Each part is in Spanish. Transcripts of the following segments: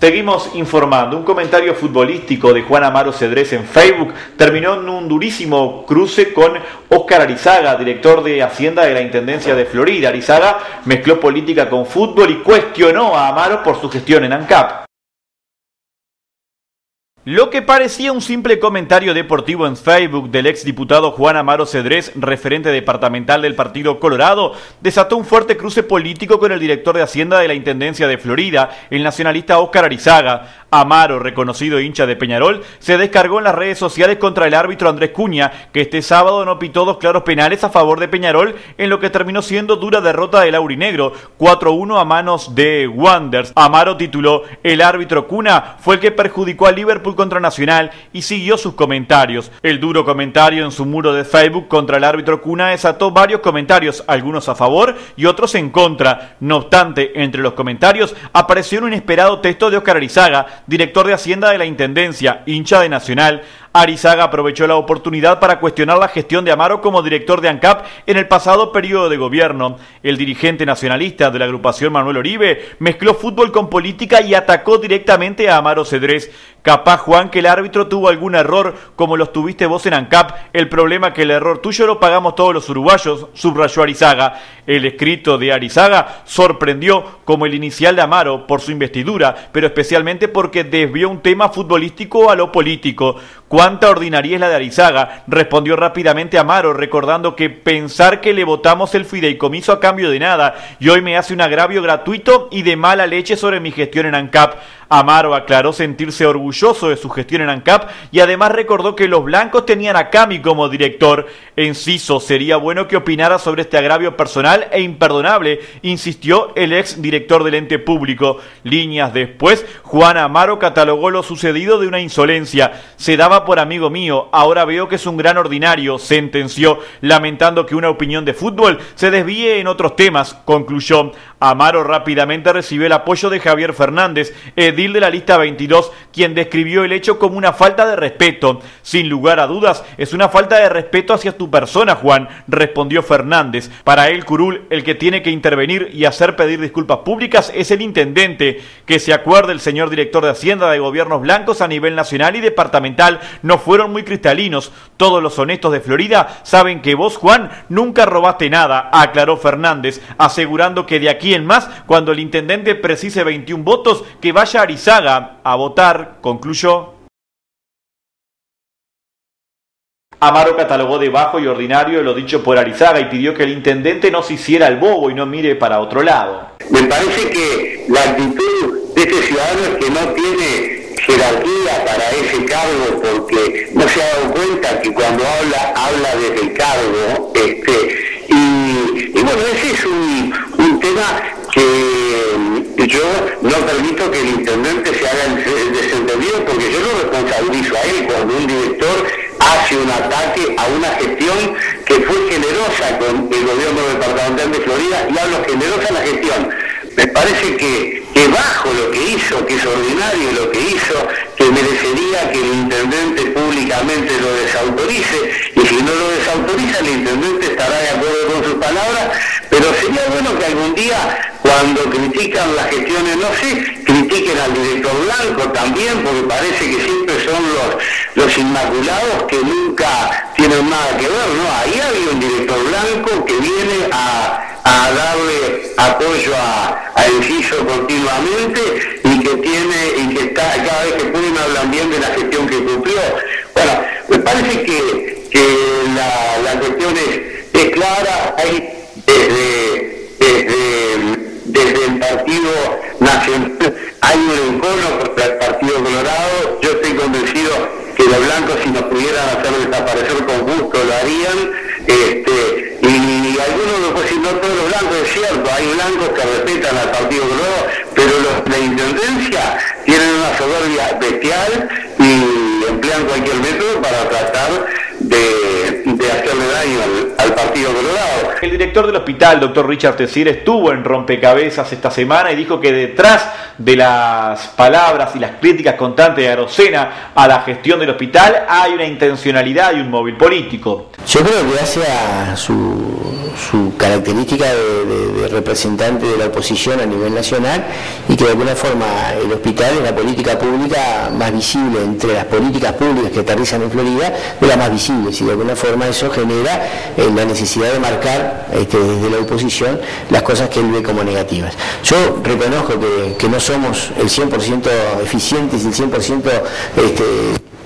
Seguimos informando. Un comentario futbolístico de Juan Amaro Cedrés en Facebook terminó en un durísimo cruce con Oscar Arizaga, director de Hacienda de la Intendencia de Florida. Arizaga mezcló política con fútbol y cuestionó a Amaro por su gestión en ANCAP. Lo que parecía un simple comentario deportivo en Facebook del exdiputado Juan Amaro Cedrés, referente departamental del Partido Colorado, desató un fuerte cruce político con el director de Hacienda de la Intendencia de Florida, el nacionalista Óscar Arizaga. Amaro, reconocido hincha de Peñarol, se descargó en las redes sociales contra el árbitro Andrés Cuña, que este sábado no pitó dos claros penales a favor de Peñarol en lo que terminó siendo dura derrota del Aurinegro, 4-1 a manos de Wanders. Amaro tituló, el árbitro Cuna fue el que perjudicó a Liverpool contra Nacional y siguió sus comentarios. El duro comentario en su muro de Facebook contra el árbitro Cuna desató varios comentarios, algunos a favor y otros en contra. No obstante, entre los comentarios apareció un inesperado texto de Oscar Arizaga, director de Hacienda de la Intendencia, hincha de Nacional, Arizaga aprovechó la oportunidad para cuestionar la gestión de Amaro como director de ANCAP en el pasado periodo de gobierno. El dirigente nacionalista de la agrupación Manuel Oribe mezcló fútbol con política y atacó directamente a Amaro Cedrés. Capaz, Juan, que el árbitro tuvo algún error, como los tuviste vos en ANCAP. El problema que el error tuyo lo pagamos todos los uruguayos, subrayó Arizaga. El escrito de Arizaga sorprendió como el inicial de Amaro por su investidura, pero especialmente porque desvió un tema futbolístico a lo político. ¿Cuánta ordinaria es la de Arizaga? Respondió rápidamente Amaro, recordando que pensar que le votamos el fideicomiso a cambio de nada y hoy me hace un agravio gratuito y de mala leche sobre mi gestión en ANCAP. Amaro aclaró sentirse orgulloso de su gestión en ANCAP y además recordó que los blancos tenían a Cami como director. Enciso, sería bueno que opinara sobre este agravio personal e imperdonable, insistió el ex director del ente público. Líneas después, Juan Amaro catalogó lo sucedido de una insolencia. Se daba por amigo mío, ahora veo que es un gran ordinario, sentenció, lamentando que una opinión de fútbol se desvíe en otros temas, concluyó. Amaro rápidamente recibió el apoyo de Javier Fernández, edil de la lista 22, quien describió el hecho como una falta de respeto. Sin lugar a dudas, es una falta de respeto hacia tu persona, Juan, respondió Fernández. Para él, Curul, el que tiene que intervenir y hacer pedir disculpas públicas es el intendente. Que se acuerde el señor director de Hacienda de gobiernos blancos a nivel nacional y departamental no fueron muy cristalinos. Todos los honestos de Florida saben que vos, Juan, nunca robaste nada, aclaró Fernández, asegurando que de aquí más, cuando el intendente precise 21 votos, que vaya a Arizaga a votar, concluyó. Amaro catalogó de bajo y ordinario lo dicho por Arizaga y pidió que el intendente no se hiciera el bobo y no mire para otro lado. Me parece que la actitud de este ciudadano es que no tiene jerarquía para ese cargo porque no se ha dado cuenta que cuando habla, habla desde el cargo. Este, y, bueno, ese es un, tema que yo no permito que el intendente se haga desentendido porque yo lo responsabilizo a él cuando un director hace un ataque a una gestión que fue generosa con el gobierno departamental de Florida y hablo generosa la gestión. Me parece que, que, bajo lo que hizo, que es ordinario lo que hizo, que merecería que el intendente públicamente lo desautorice, y si no lo desautoriza, el intendente estará de acuerdo con sus palabras, pero sería bueno que algún día, cuando critican las gestiones, no sé, critiquen al director Blanco también, porque parece que siempre son los, los inmaculados que nunca tienen nada que ver, ¿no? Ahí había un director Blanco que viene a a darle apoyo a, a Enciso continuamente y que tiene y que cada vez que pueden hablan bien de la gestión que cumplió. Bueno, me parece que, que la, la cuestión es, es clara, hay desde, desde, desde el Partido Nacional. Hay un encono contra el Partido Colorado, yo estoy convencido que los blancos si nos pudieran hacer desaparecer con gusto lo harían, este, y algunos lo pueden no todos los blancos, es cierto, hay blancos que respetan al Partido Colorado, pero los de intendencia tienen una soberbia bestial y emplean cualquier método para tratar de, hacerle daño al, Partido Colorado. El director del hospital, doctor Richard Tessier, estuvo en Rompecabezas esta semana y dijo que detrás de las palabras y las críticas constantes de Arocena a la gestión del hospital hay una intencionalidad y un móvil político. Yo creo que hacia su su característica de, representante de la oposición a nivel nacional y que de alguna forma el hospital es la política pública más visible entre las políticas públicas que aterrizan en Florida, de las más visibles y de alguna forma eso genera eh, la necesidad de marcar este, desde la oposición las cosas que él ve como negativas. Yo reconozco que, no somos el 100% eficientes el 100% este,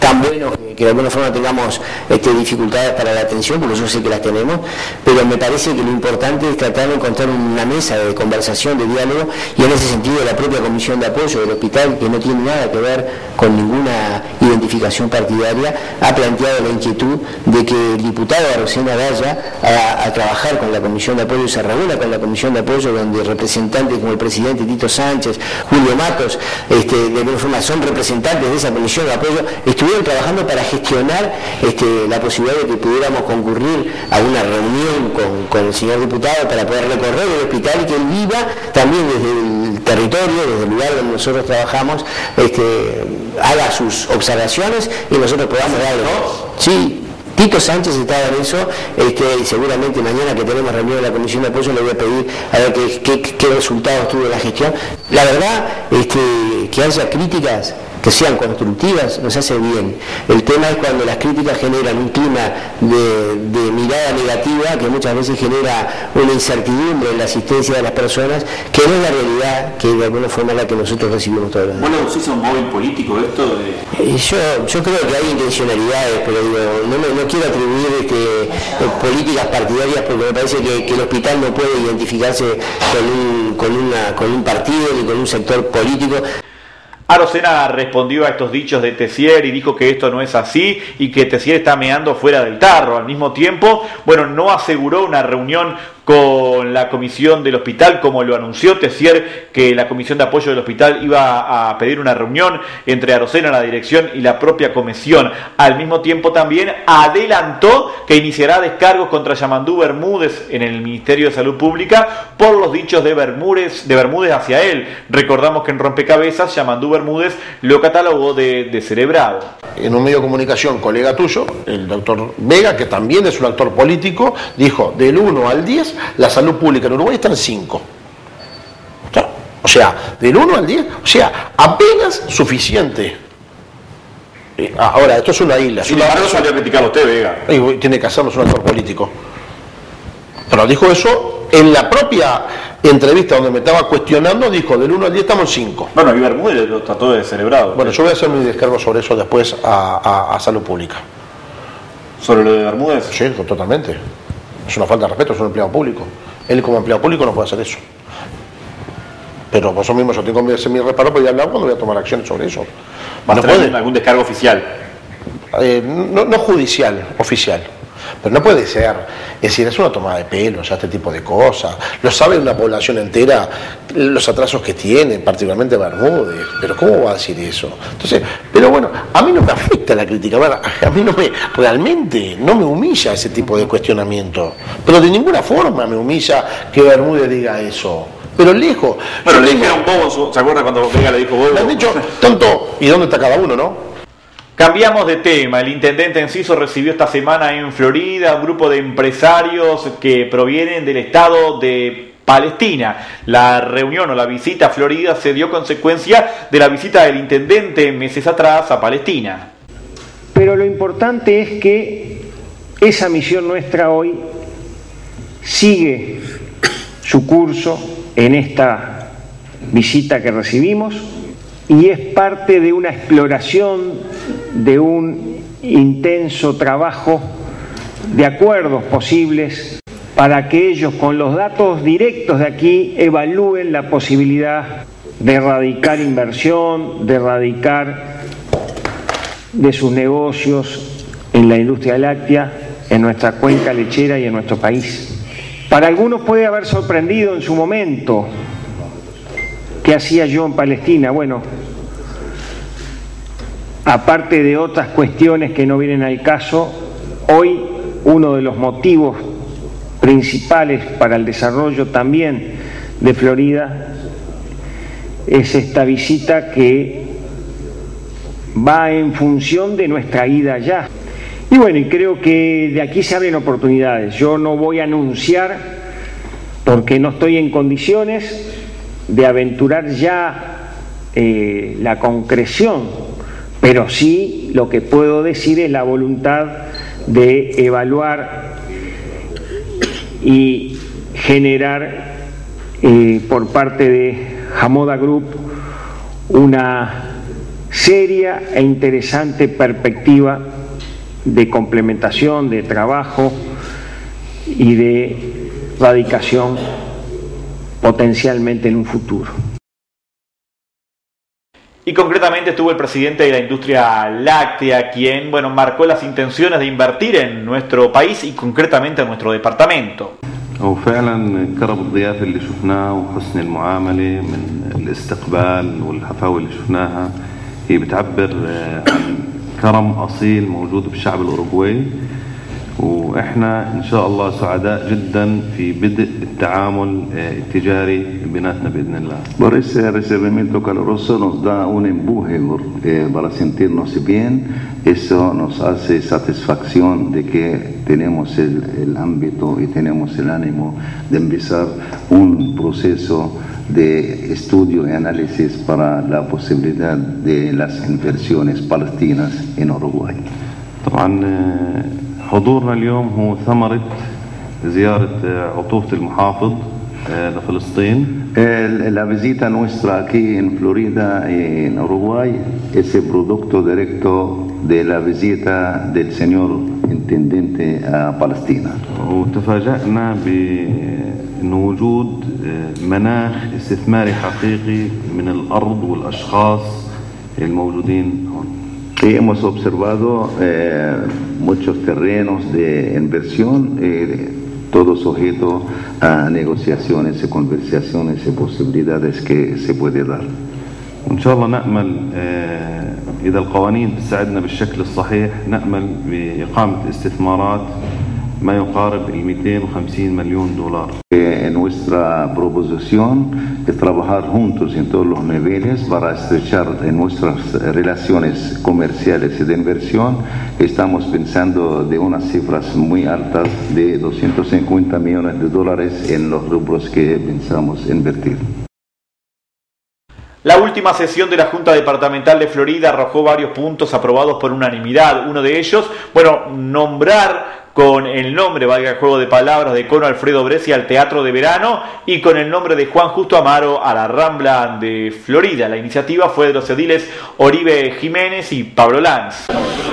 tan buenos que de alguna forma tengamos este, dificultades para la atención, porque yo sé que las tenemos, pero me parece que lo importante es tratar de encontrar una mesa de conversación, de diálogo, y en ese sentido la propia comisión de apoyo del hospital, que no tiene nada que ver con ninguna identificación partidaria, ha planteado la inquietud de que el diputado Arocena vaya a, trabajar con la comisión de apoyo, se reúna con la comisión de apoyo, donde representantes como el presidente Tito Sánchez, Julio Matos, este, de alguna forma son representantes de esa comisión de apoyo, estuvieron trabajando para gestionar este, la posibilidad de que pudiéramos concurrir a una reunión con, el señor diputado para poder recorrer el hospital y que él viva también desde el territorio, desde el lugar donde nosotros trabajamos, este, haga sus observaciones y nosotros podamos darle. Sí, Tito Sánchez estaba en eso, este, y seguramente mañana que tenemos reunión en la Comisión de Apoyo le voy a pedir a ver qué, qué, resultados tuvo la gestión. La verdad, este, que haya críticas que sean constructivas nos hace bien. El tema es cuando las críticas generan un clima de, mirada negativa que muchas veces genera una incertidumbre en la asistencia de las personas, que no es la realidad que de alguna forma es la que nosotros recibimos todos los días. Bueno, ¿usted es un móvil político esto? De... Yo, yo creo que hay intencionalidades, pero digo, no, quiero atribuir este, eh, políticas partidarias porque me parece que, el hospital no puede identificarse con un, con, una, con un partido ni con un sector político. Arocena respondió a estos dichos de Tessier y dijo que esto no es así y que Tessier está meando fuera del tarro. Al mismo tiempo, bueno, no aseguró una reunión con la comisión del hospital, como lo anunció Tessier, que la comisión de apoyo del hospital iba a pedir una reunión entre Arocena, la dirección y la propia comisión. Al mismo tiempo también adelantó que iniciará descargos contra Yamandú Bermúdez en el Ministerio de Salud Pública por los dichos de Bermúdez, de Bermúdez hacia él. Recordamos que en Rompecabezas Yamandú Bermúdez lo catalogó de, de cerebrado. En un medio de comunicación, colega tuyo, el doctor Vega, que también es un actor político, dijo del 1 al 10 la salud pública en Uruguay está en 5. O sea, del 1 al 10, o sea, apenas suficiente. Eh, ahora, esto es una isla. Sin embargo, salió a criticar a usted, Vega. tiene que hacerlo, es un actor político. Pero dijo eso en la propia entrevista donde me estaba cuestionando, dijo, del 1 al 10 estamos en 5. Bueno, y Bermúdez lo trató de celebrado. Bueno, yo voy a hacer mi descargo sobre eso después a, a salud pública. ¿Sobre lo de Bermúdez? Sí, totalmente. Es una falta de respeto, es un empleado público. Él como empleado público no puede hacer eso. Pero vosotros mismos yo tengo mi reparo, podía hablar cuando voy a tomar acciones sobre eso. ¿Va a tener algún descargo oficial? Eh, no judicial, oficial. Pero no puede ser, es decir, es una toma de pelo, sea, este tipo de cosas. Lo sabe una población entera los atrasos que tiene, particularmente Bermúdez. Pero ¿cómo va a decir eso? Entonces, pero bueno, a mí no me afecta la crítica, a mí no me, realmente no me humilla ese tipo de cuestionamiento. Pero de ninguna forma me humilla que Bermúdez diga eso pero lejos. Bueno, le dijeron bobo, ¿se acuerda cuando Vega le dijo bobo? Le han dicho, tanto, ¿y dónde está cada uno, no? Cambiamos de tema. El intendente Enciso recibió esta semana en Florida un grupo de empresarios que provienen del estado de Palestina. La reunión o la visita a Florida se dio consecuencia de la visita del intendente meses atrás a Palestina. Pero lo importante es que esa misión nuestra hoy sigue su curso en esta visita que recibimos y es parte de una exploración, de un intenso trabajo de acuerdos posibles para que ellos con los datos directos de aquí evalúen la posibilidad de erradicar inversión, de erradicar de sus negocios en la industria láctea, en nuestra cuenca lechera y en nuestro país. Para algunos puede haber sorprendido en su momento ¿Qué hacía yo en Palestina? Bueno, aparte de otras cuestiones que no vienen al caso, hoy uno de los motivos principales para el desarrollo también de Florida es esta visita que va en función de nuestra ida allá Y bueno, y creo que de aquí se abren oportunidades. Yo no voy a anunciar, porque no estoy en condiciones de aventurar ya eh, la concreción, pero sí lo que puedo decir es la voluntad de evaluar y generar eh, por parte de Hamoda Group una seria e interesante perspectiva de complementación, de trabajo y de radicación potencialmente en un futuro. Y concretamente estuvo el presidente de la industria láctea, quien bueno, marcó las intenciones de invertir en nuestro país y concretamente en nuestro departamento. وفعلا كرم الضيافة اللي شفناه وحسن المعاملة من الاستقبال والحفاوة اللي شفناها هي بتعبر عن كرم أصيل موجود بالشعب الأوروغواي وإحنا ان شاء الله سعداء جدا في بدء التعامل التجاري بيناتنا باذن الله. Por ese recibimiento caluroso nos da un empuje eh, para sentirnos bien. Eso nos hace satisfacción de que tenemos el, el ámbito y tenemos el ánimo de empezar un proceso de estudio y análisis para la posibilidad de las inversiones palestinas en Uruguay. طبعا حضورنا اليوم هو ثمرة زيارة عطوفة المحافظ لفلسطين. La visita nuestra aquí en Florida, en Uruguay, es el producto directo de la visita del señor intendente a Palestina. وتفاجأنا بأن وجود مناخ استثماري حقيقي من الأرض والأشخاص الموجودين هون. Y hemos observado eh, muchos terrenos de inversión, eh, todo sujeto a negociaciones y conversaciones y posibilidades que se puede dar. وإن شاء الله نأمل إذا القوانين تساعدنا بالشكل الصحيح نأمل بإقامة استثمارات ما يقارب ال 250 مليون دولار. En nuestra proposición es trabajar juntos en todos los niveles para estrechar en nuestras relaciones comerciales y de inversión. Estamos pensando de unas cifras muy altas de 250 millones de dólares en los rubros que pensamos invertir. La última sesión de la Junta Departamental de Florida arrojó varios puntos aprobados por unanimidad. Uno de ellos, bueno, nombrar con el nombre, valga el juego de palabras, de Cono Alfredo Brescia al Teatro de Verano y con el nombre de Juan Justo Amaro a la Rambla de Florida. La iniciativa fue de los ediles Oribe Jiménez y Pablo Lanz.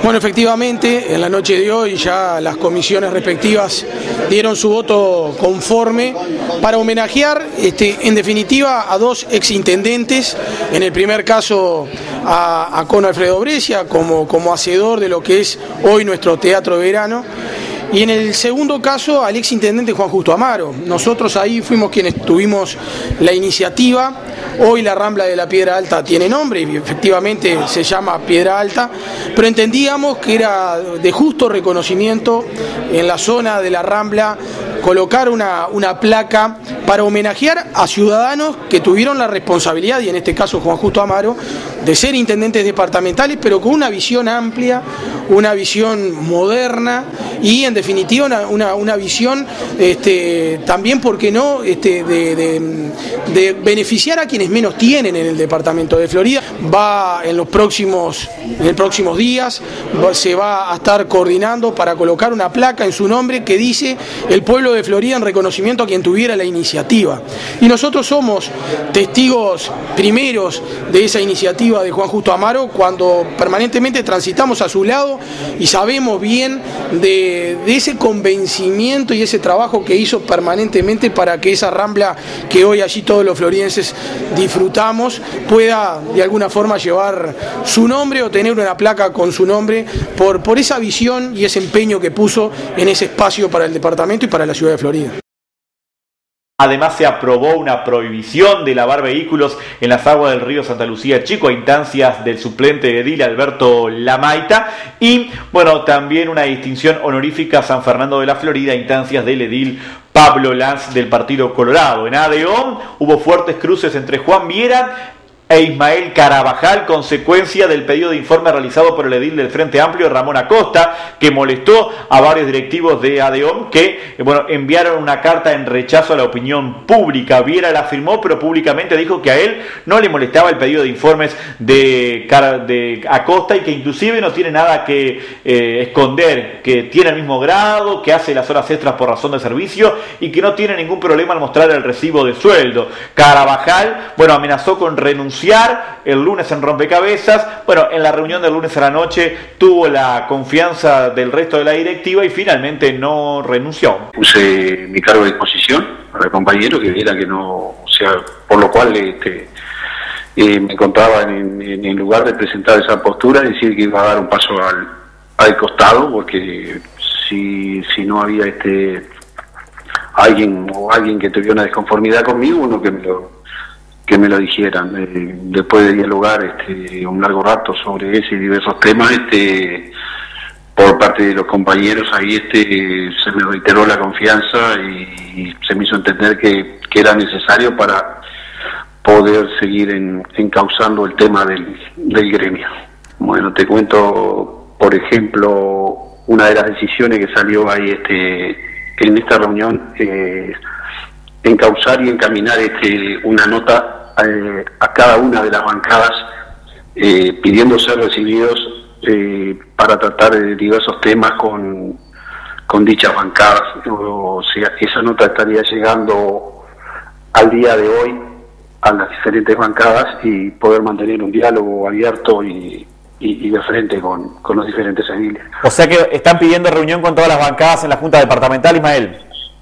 Bueno, efectivamente, en la noche de hoy ya las comisiones respectivas dieron su voto conforme para homenajear, este, en definitiva, a dos exintendentes, en el primer caso a, a Cono Alfredo Brescia como, como hacedor de lo que es hoy nuestro Teatro de Verano. Y en el segundo caso, al ex intendente Juan Justo Amaro. Nosotros ahí fuimos quienes tuvimos la iniciativa. Hoy la Rambla de la Piedra Alta tiene nombre y efectivamente se llama Piedra Alta, pero entendíamos que era de justo reconocimiento en la zona de la Rambla colocar una, una placa para homenajear a ciudadanos que tuvieron la responsabilidad, y en este caso Juan Justo Amaro, de ser intendentes departamentales, pero con una visión amplia, una visión moderna y en definitiva una, una, visión este, también, ¿por qué no?, este, de, beneficiar a quienes menos tienen en el departamento de Florida. Va en los próximos, en los próximos días, se va a estar coordinando para colocar una placa en su nombre que dice el pueblo de Florida en reconocimiento a quien tuviera la iniciativa. Y nosotros somos testigos primeros de esa iniciativa de Juan Justo Amaro cuando permanentemente transitamos a su lado y sabemos bien de, ese convencimiento y ese trabajo que hizo permanentemente para que esa rambla que hoy allí todos los floridenses disfrutamos pueda de alguna forma llevar su nombre o tener una placa con su nombre por, por esa visión y ese empeño que puso en ese espacio para el departamento y para la ciudad de Florida. Además se aprobó una prohibición de lavar vehículos en las aguas del río Santa Lucía Chico a instancias del suplente de edil Alberto Lamaita y bueno, también una distinción honorífica a San Fernando de la Florida a instancias del edil Pablo Lanz del Partido Colorado. En ADO hubo fuertes cruces entre Juan Viera e Ismael Carabajal, consecuencia del pedido de informe realizado por el edil del Frente Amplio, Ramón Acosta, que molestó a varios directivos de ADEOM que bueno, enviaron una carta en rechazo a la opinión pública. Viera la afirmó, pero públicamente dijo que a él no le molestaba el pedido de informes de, de Acosta y que inclusive no tiene nada que eh, esconder, que tiene el mismo grado, que hace las horas extras por razón de servicio y que no tiene ningún problema al mostrar el recibo de sueldo. Carabajal, bueno, amenazó con renunciar el lunes en rompecabezas. Bueno, en la reunión del lunes a la noche tuvo la confianza del resto de la directiva y finalmente no renunció. Puse mi cargo a disposición para el compañero que viera que no, o sea, por lo cual este, eh, me encontraba en, en, lugar de presentar esa postura, decir que iba a dar un paso al, al costado, porque si, si no había este alguien o alguien que tuviera una desconformidad conmigo, uno que me lo que me lo dijeran. Eh, después de dialogar este, un largo rato sobre ese diversos temas, este por parte de los compañeros ahí este se me reiteró la confianza y, se me hizo entender que, que era necesario para poder seguir en, encauzando el tema del, del gremio. Bueno, te cuento, por ejemplo, una de las decisiones que salió ahí este, en esta reunión, eh, encauzar y encaminar este, una nota eh, a cada una de las bancadas eh, pidiendo ser recibidos eh, para tratar de diversos temas con, con dichas bancadas. O sea, esa nota estaría llegando al día de hoy a las diferentes bancadas y poder mantener un diálogo abierto y, y, de frente con, los diferentes ediles. O sea que están pidiendo reunión con todas las bancadas en la Junta Departamental, Ismael.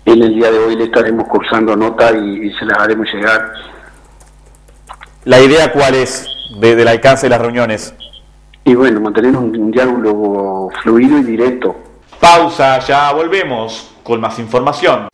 En el día de hoy le estaremos cursando nota y, se las haremos llegar. ¿La idea cuál es del alcance de las reuniones? Y bueno, mantener un diálogo fluido y directo. Pausa, ya volvemos con más información.